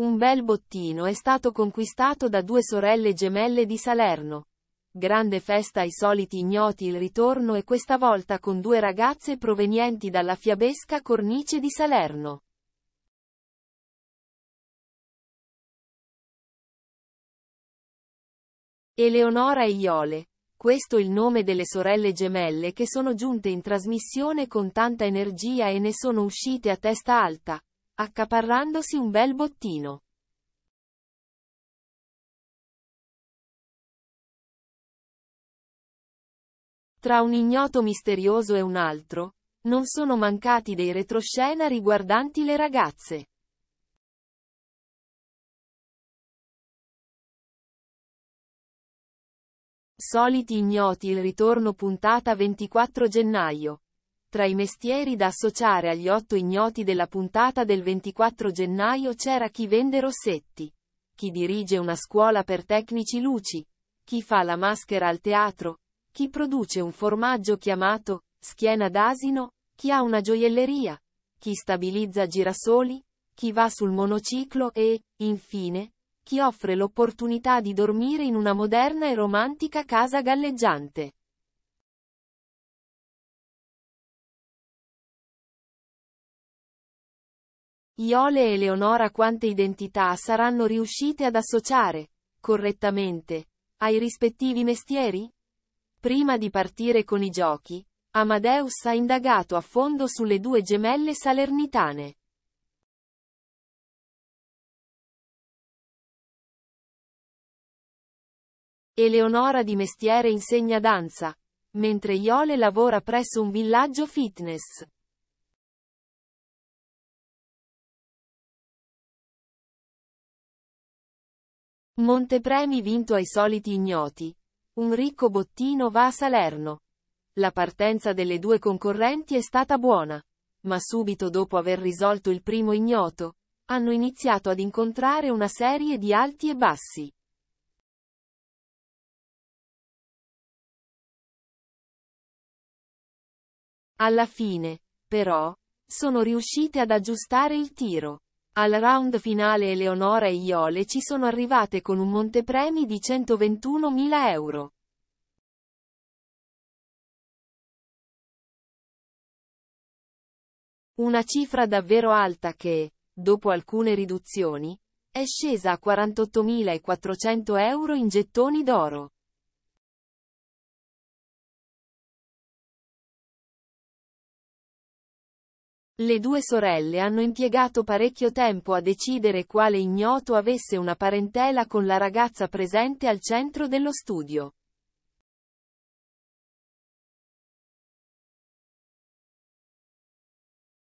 Un bel bottino è stato conquistato da due sorelle gemelle di Salerno. Grande festa ai soliti ignoti il ritorno e questa volta con due ragazze provenienti dalla fiabesca cornice di Salerno. Eleonora e Iole. Questo il nome delle sorelle gemelle che sono giunte in trasmissione con tanta energia e ne sono uscite a testa alta, accaparrandosi un bel bottino. Tra un ignoto misterioso e un altro, non sono mancati dei retroscena riguardanti le ragazze. Soliti ignoti il ritorno puntata 24 gennaio. Tra i mestieri da associare agli otto ignoti della puntata del 24 gennaio c'era chi vende rossetti, chi dirige una scuola per tecnici luci, chi fa la maschera al teatro, chi produce un formaggio chiamato schiena d'asino, chi ha una gioielleria, chi stabilizza girasoli, chi va sul monociclo e, infine, chi offre l'opportunità di dormire in una moderna e romantica casa galleggiante. Iole e Eleonora quante identità saranno riuscite ad associare, correttamente, ai rispettivi mestieri? Prima di partire con i giochi, Amadeus ha indagato a fondo sulle due gemelle salernitane. Eleonora di mestiere insegna danza, mentre Iole lavora presso un villaggio fitness. Montepremi vinto ai soliti ignoti. Un ricco bottino va a Salerno. La partenza delle due concorrenti è stata buona. Ma subito dopo aver risolto il primo ignoto, hanno iniziato ad incontrare una serie di alti e bassi. Alla fine, però, sono riuscite ad aggiustare il tiro. Al round finale Eleonora e Iole ci sono arrivate con un montepremi di 121.000 euro. Una cifra davvero alta che, dopo alcune riduzioni, è scesa a 48.400 euro in gettoni d'oro. Le due sorelle hanno impiegato parecchio tempo a decidere quale ignoto avesse una parentela con la ragazza presente al centro dello studio.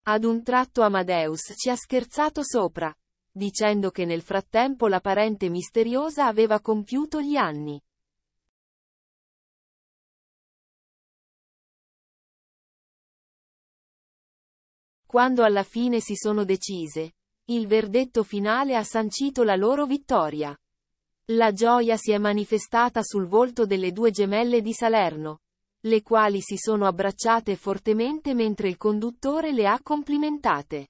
Ad un tratto Amadeus ci ha scherzato sopra, dicendo che nel frattempo la parente misteriosa aveva compiuto gli anni. Quando alla fine si sono decise, il verdetto finale ha sancito la loro vittoria. La gioia si è manifestata sul volto delle due gemelle di Salerno, le quali si sono abbracciate fortemente mentre il conduttore le ha complimentate.